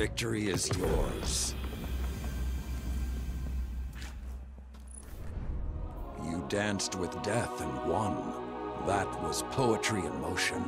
victory is yours. You danced with death and won. That was poetry in motion.